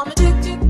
I'm addicted.